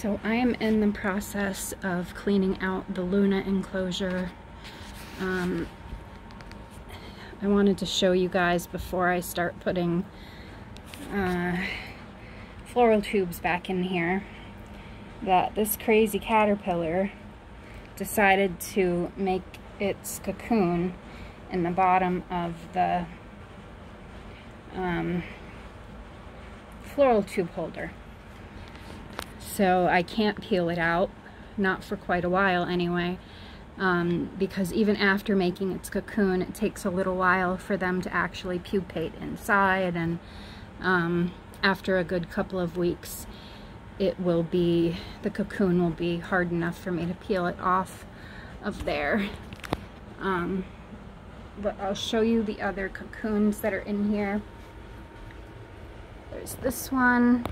So I am in the process of cleaning out the Luna enclosure. Um, I wanted to show you guys before I start putting uh, floral tubes back in here that this crazy caterpillar decided to make its cocoon in the bottom of the um, floral tube holder. So I can't peel it out, not for quite a while anyway, um, because even after making its cocoon, it takes a little while for them to actually pupate inside, and um, after a good couple of weeks, it will be, the cocoon will be hard enough for me to peel it off of there. Um, but I'll show you the other cocoons that are in here. There's this one.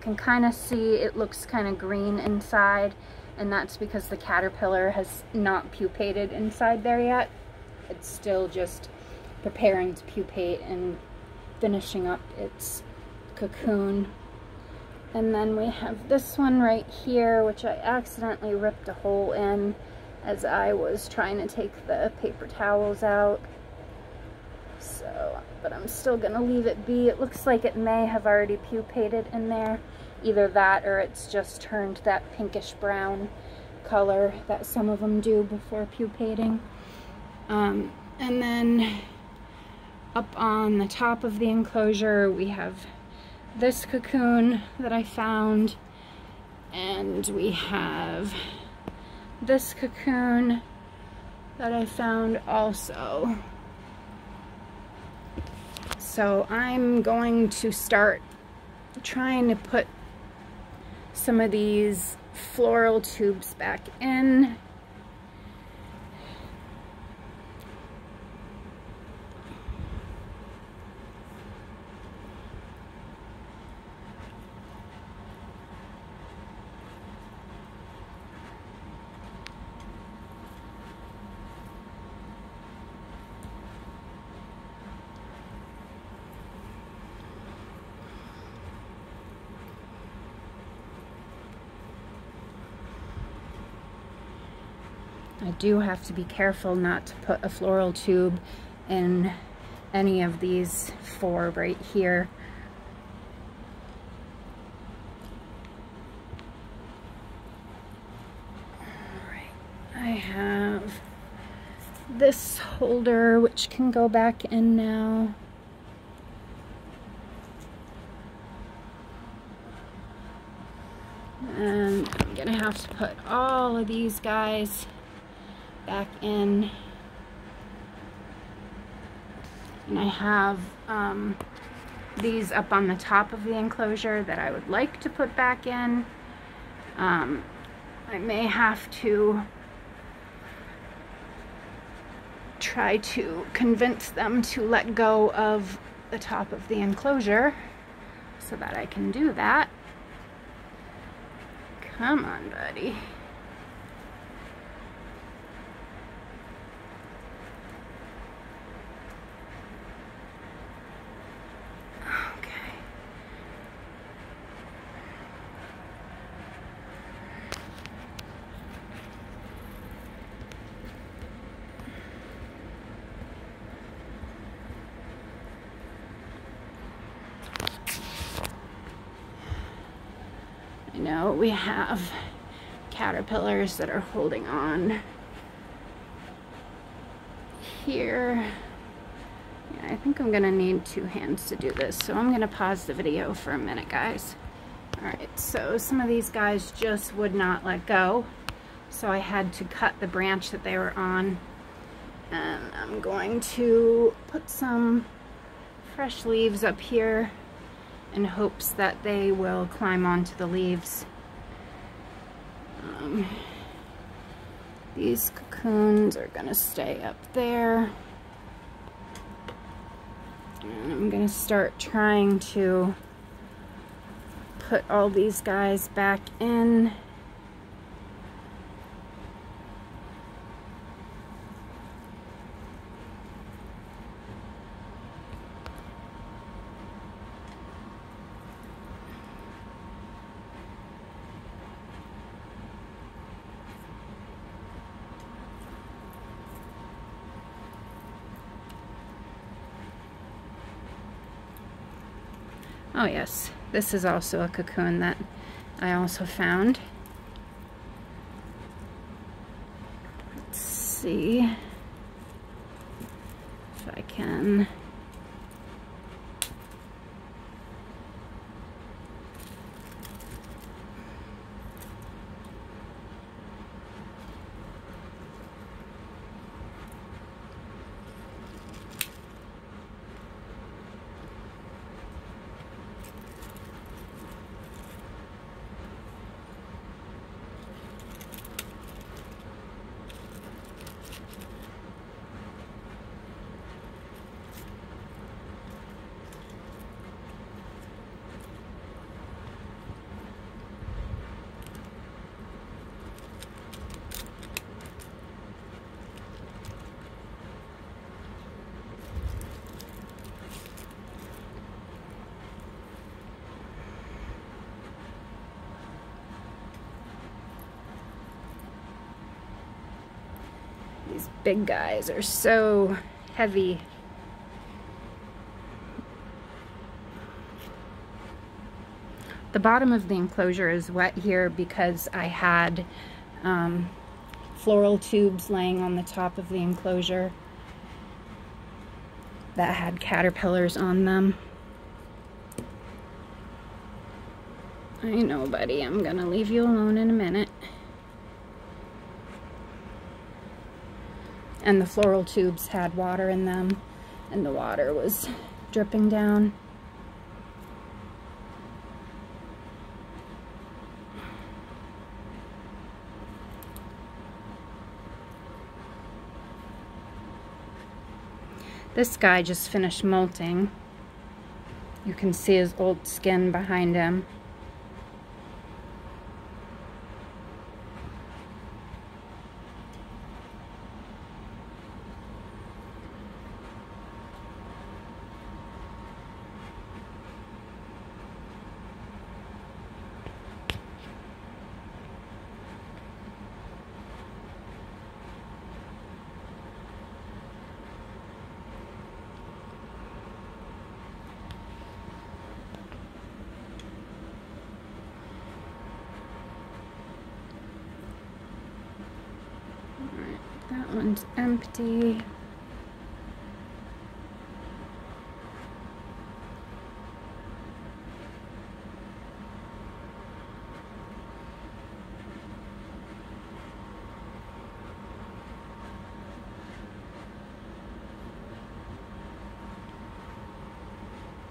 Can kind of see it looks kind of green inside and that's because the caterpillar has not pupated inside there yet. It's still just preparing to pupate and finishing up its cocoon. And then we have this one right here, which I accidentally ripped a hole in as I was trying to take the paper towels out. So, but I'm still gonna leave it be. It looks like it may have already pupated in there. Either that or it's just turned that pinkish brown color that some of them do before pupating. Um, and then up on the top of the enclosure we have this cocoon that I found and we have this cocoon that I found also. So I'm going to start trying to put some of these floral tubes back in I do have to be careful not to put a floral tube in any of these four right here. I have this holder which can go back in now. And I'm gonna have to put all of these guys in. And I have um, these up on the top of the enclosure that I would like to put back in. Um, I may have to try to convince them to let go of the top of the enclosure so that I can do that. Come on, buddy. We have caterpillars that are holding on here. Yeah, I think I'm gonna need two hands to do this, so I'm gonna pause the video for a minute, guys. All right, so some of these guys just would not let go, so I had to cut the branch that they were on, and I'm going to put some fresh leaves up here in hopes that they will climb onto the leaves. Um, these cocoons are to stay up there. And I'm to start trying to put all these guys back in. Oh yes, this is also a cocoon that I also found. Let's see if I can These big guys are so heavy. The bottom of the enclosure is wet here because I had um, floral tubes laying on the top of the enclosure that had caterpillars on them. I know, buddy. I'm gonna leave you alone in a minute. And the floral tubes had water in them and the water was dripping down. This guy just finished molting. You can see his old skin behind him. One's empty.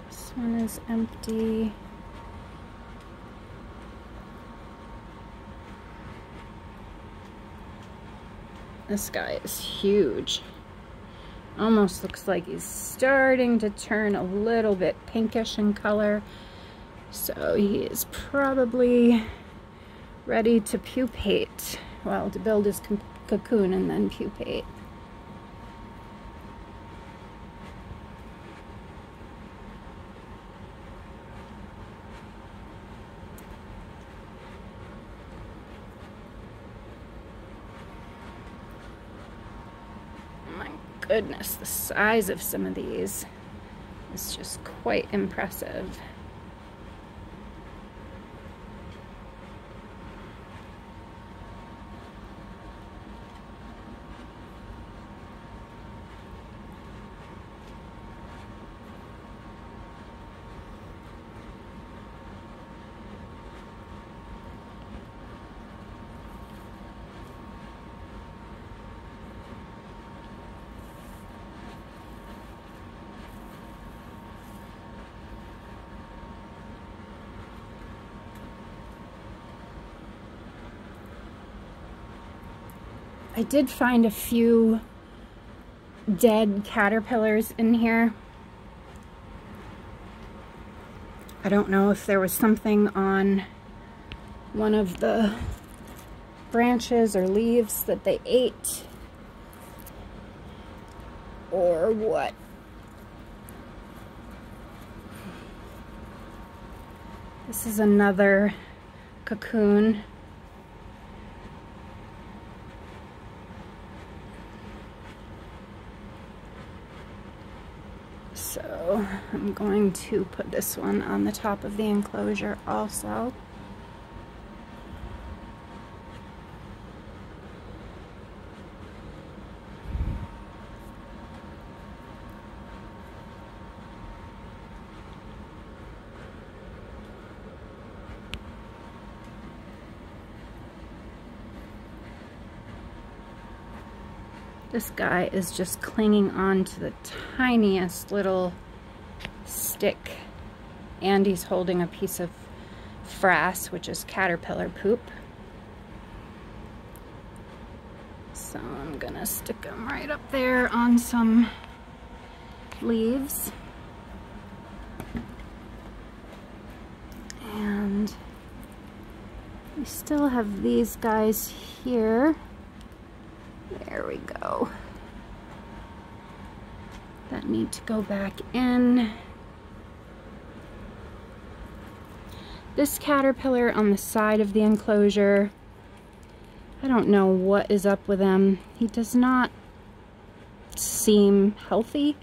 This one is empty. This guy is huge. Almost looks like he's starting to turn a little bit pinkish in color. So he is probably ready to pupate. Well, to build his cocoon and then pupate. Goodness, the size of some of these is just quite impressive. I did find a few dead caterpillars in here. I don't know if there was something on one of the branches or leaves that they ate or what. This is another cocoon. So So I'm going to put this one on the top of the enclosure also. This guy is just clinging on to the tiniest little stick. And he's holding a piece of frass, which is caterpillar poop. So I'm gonna stick them right up there on some leaves. And we still have these guys here. There we go. That need to go back in. This caterpillar on the side of the enclosure, I don't know what is up with him. He does not seem healthy.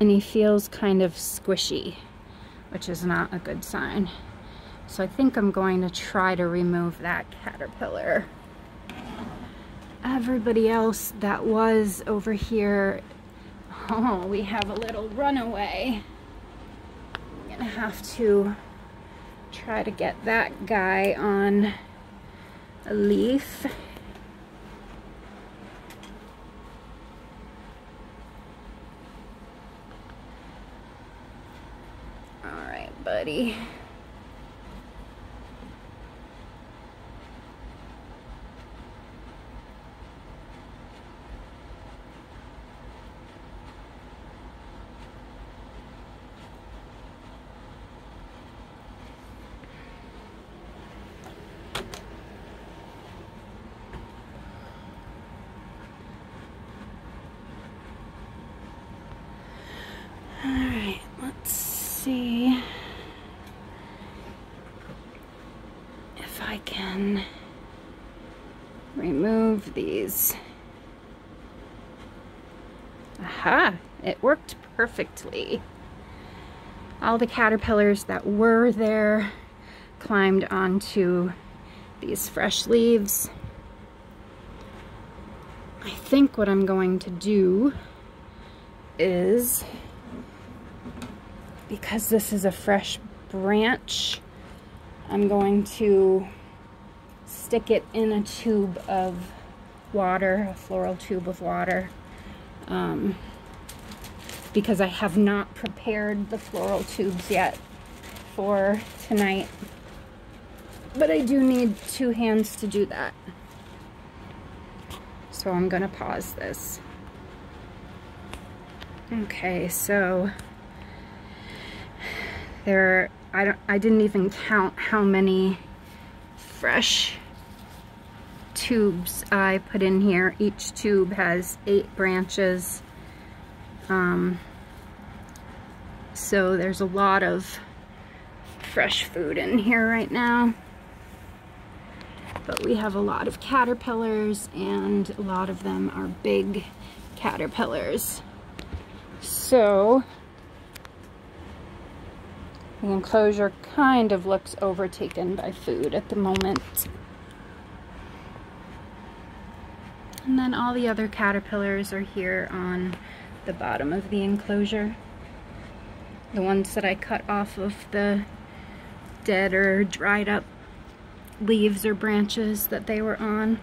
And he feels kind of squishy which is not a good sign. So I think I'm going to try to remove that caterpillar. Everybody else that was over here, oh, we have a little runaway. I'm gonna have to try to get that guy on a leaf. All right, buddy. All right, let's see. if I can remove these. Aha, it worked perfectly. All the caterpillars that were there climbed onto these fresh leaves. I think what I'm going to do is, because this is a fresh branch, I'm going to stick it in a tube of water, a floral tube of water, um, because I have not prepared the floral tubes yet for tonight. But I do need two hands to do that. So I'm gonna pause this. Okay, so there, I don't, I didn't even count how many fresh tubes I put in here. Each tube has eight branches. Um, so there's a lot of fresh food in here right now. But we have a lot of caterpillars and a lot of them are big caterpillars. So the enclosure kind of looks overtaken by food at the moment. And then all the other caterpillars are here on the bottom of the enclosure. The ones that I cut off of the dead or dried up leaves or branches that they were on.